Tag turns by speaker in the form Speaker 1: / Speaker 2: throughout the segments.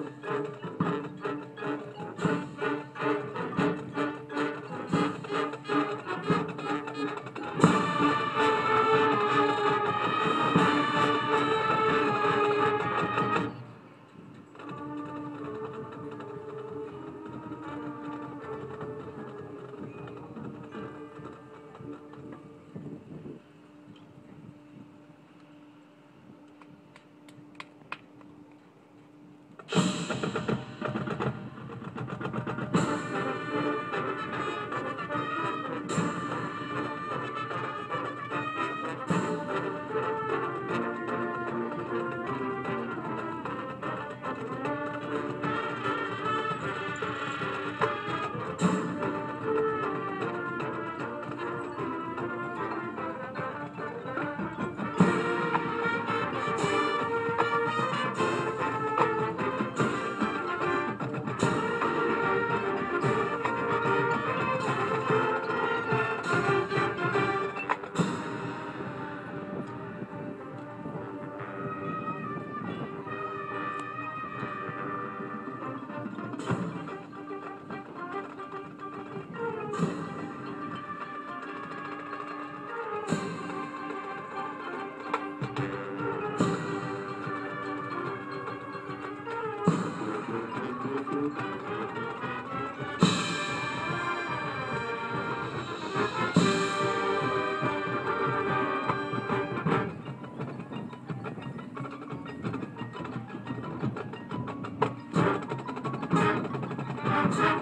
Speaker 1: Thank you.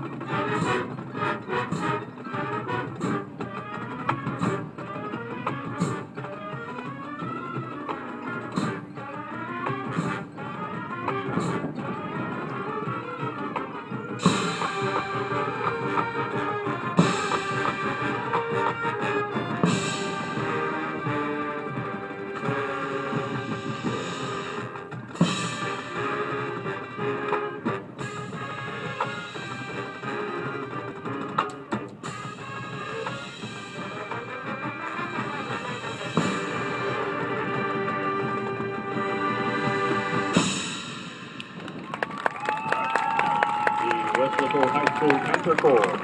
Speaker 1: Thank you. for four.